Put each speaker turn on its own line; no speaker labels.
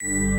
you